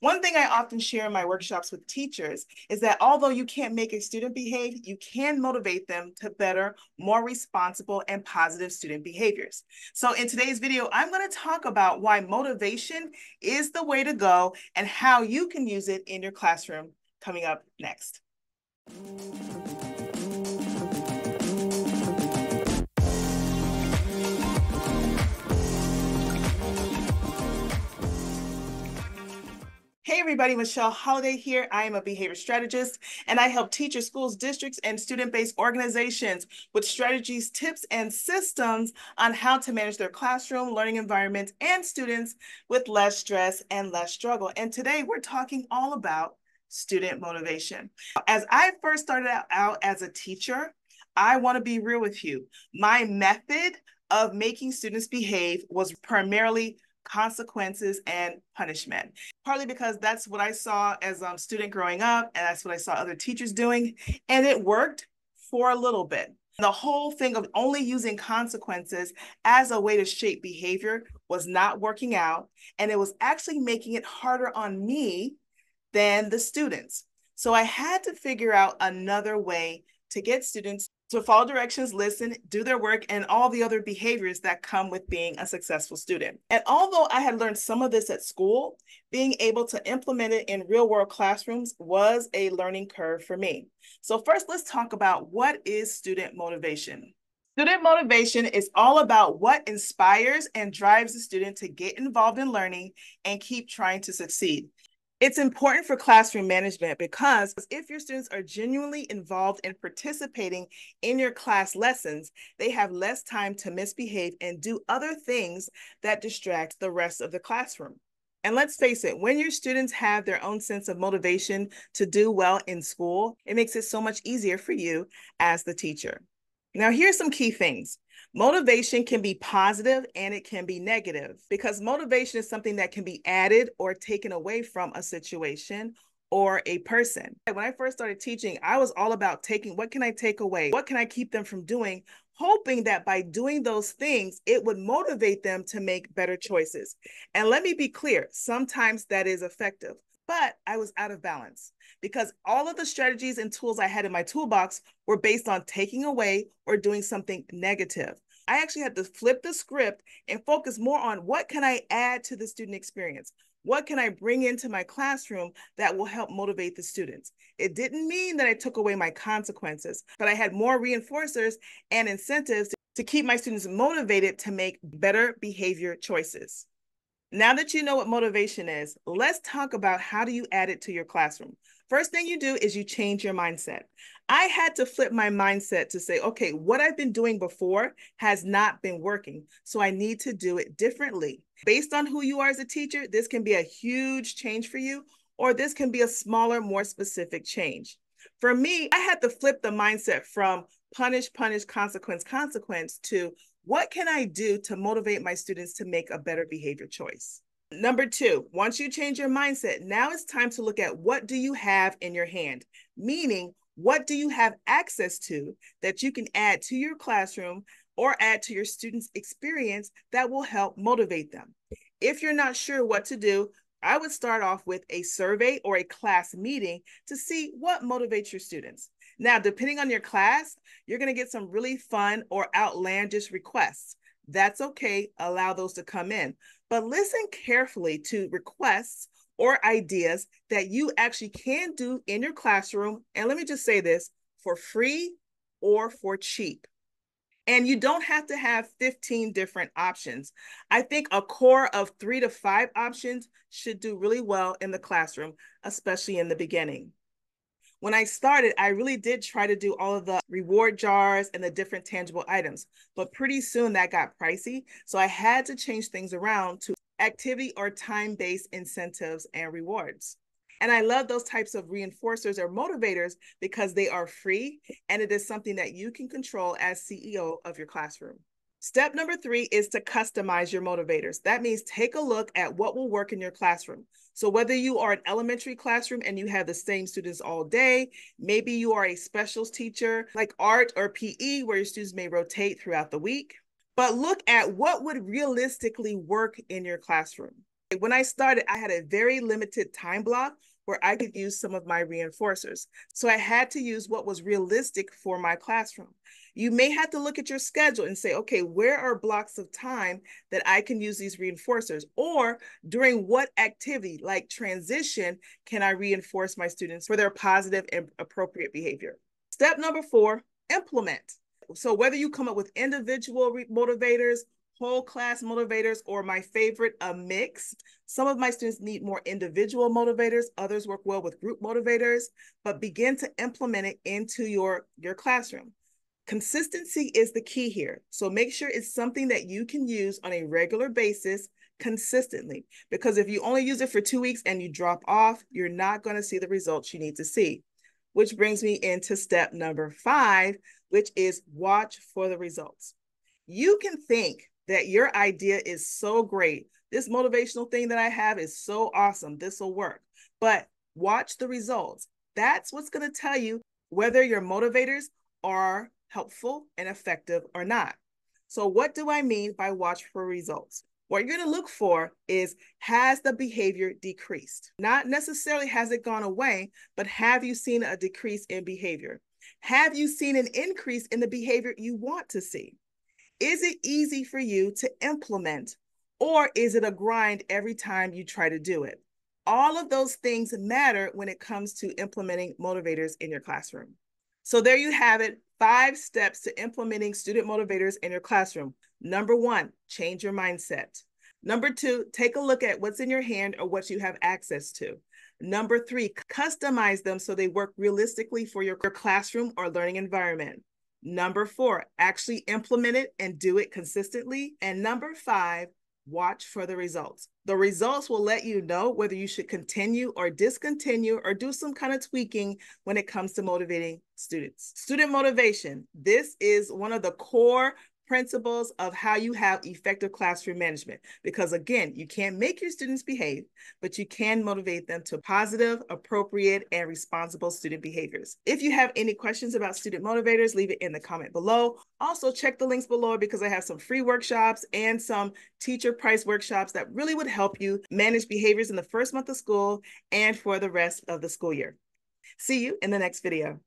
One thing I often share in my workshops with teachers is that although you can't make a student behave, you can motivate them to better, more responsible and positive student behaviors. So in today's video, I'm gonna talk about why motivation is the way to go and how you can use it in your classroom coming up next. Hey everybody, Michele Holiday here. I am a behavior strategist and I help teachers, schools, districts, and student-based organizations with strategies, tips, and systems on how to manage their classroom, learning environment, and students with less stress and less struggle. And today we're talking all about student motivation. As I first started out, out as a teacher, I want to be real with you. My method of making students behave was primarily consequences and punishment. Partly because that's what I saw as a student growing up, and that's what I saw other teachers doing, and it worked for a little bit. The whole thing of only using consequences as a way to shape behavior was not working out, and it was actually making it harder on me than the students. So I had to figure out another way to get students to follow directions, listen, do their work, and all the other behaviors that come with being a successful student. And although I had learned some of this at school, being able to implement it in real world classrooms was a learning curve for me. So first, let's talk about what is student motivation. Student motivation is all about what inspires and drives the student to get involved in learning and keep trying to succeed. It's important for classroom management because if your students are genuinely involved in participating in your class lessons, they have less time to misbehave and do other things that distract the rest of the classroom. And let's face it, when your students have their own sense of motivation to do well in school, it makes it so much easier for you as the teacher. Now, here's some key things. Motivation can be positive and it can be negative because motivation is something that can be added or taken away from a situation or a person. When I first started teaching, I was all about taking what can I take away? What can I keep them from doing? Hoping that by doing those things, it would motivate them to make better choices. And let me be clear sometimes that is effective but I was out of balance because all of the strategies and tools I had in my toolbox were based on taking away or doing something negative. I actually had to flip the script and focus more on what can I add to the student experience? What can I bring into my classroom that will help motivate the students? It didn't mean that I took away my consequences, but I had more reinforcers and incentives to keep my students motivated to make better behavior choices. Now that you know what motivation is, let's talk about how do you add it to your classroom. First thing you do is you change your mindset. I had to flip my mindset to say, okay, what I've been doing before has not been working. So I need to do it differently. Based on who you are as a teacher, this can be a huge change for you, or this can be a smaller, more specific change. For me, I had to flip the mindset from punish, punish, consequence, consequence to what can I do to motivate my students to make a better behavior choice? Number two, once you change your mindset, now it's time to look at what do you have in your hand? Meaning, what do you have access to that you can add to your classroom or add to your students' experience that will help motivate them? If you're not sure what to do, I would start off with a survey or a class meeting to see what motivates your students. Now, depending on your class, you're going to get some really fun or outlandish requests. That's okay. Allow those to come in. But listen carefully to requests or ideas that you actually can do in your classroom. And let me just say this for free or for cheap. And you don't have to have 15 different options. I think a core of three to five options should do really well in the classroom, especially in the beginning when I started, I really did try to do all of the reward jars and the different tangible items, but pretty soon that got pricey. So I had to change things around to activity or time based incentives and rewards. And I love those types of reinforcers or motivators because they are free and it is something that you can control as CEO of your classroom. Step number three is to customize your motivators. That means take a look at what will work in your classroom. So whether you are an elementary classroom and you have the same students all day, maybe you are a specials teacher like art or PE where your students may rotate throughout the week, but look at what would realistically work in your classroom. When I started, I had a very limited time block where I could use some of my reinforcers. So I had to use what was realistic for my classroom. You may have to look at your schedule and say, okay, where are blocks of time that I can use these reinforcers? Or during what activity, like transition, can I reinforce my students for their positive and appropriate behavior? Step number four, implement. So whether you come up with individual motivators whole class motivators, or my favorite, a mix. Some of my students need more individual motivators, others work well with group motivators, but begin to implement it into your, your classroom. Consistency is the key here. So make sure it's something that you can use on a regular basis consistently. Because if you only use it for two weeks and you drop off, you're not going to see the results you need to see. Which brings me into step number five, which is watch for the results. You can think that your idea is so great. This motivational thing that I have is so awesome. This will work. But watch the results. That's what's going to tell you whether your motivators are helpful and effective or not. So, what do I mean by watch for results? What you're going to look for is has the behavior decreased? Not necessarily has it gone away, but have you seen a decrease in behavior? Have you seen an increase in the behavior you want to see? Is it easy for you to implement or is it a grind every time you try to do it? All of those things matter when it comes to implementing motivators in your classroom. So there you have it, five steps to implementing student motivators in your classroom. Number one, change your mindset. Number two, take a look at what's in your hand or what you have access to. Number three, customize them so they work realistically for your classroom or learning environment. Number four, actually implement it and do it consistently. And number five, watch for the results. The results will let you know whether you should continue or discontinue or do some kind of tweaking when it comes to motivating students. Student motivation. This is one of the core principles of how you have effective classroom management. Because again, you can't make your students behave, but you can motivate them to positive, appropriate, and responsible student behaviors. If you have any questions about student motivators, leave it in the comment below. Also, check the links below because I have some free workshops and some teacher price workshops that really would help you manage behaviors in the first month of school and for the rest of the school year. See you in the next video.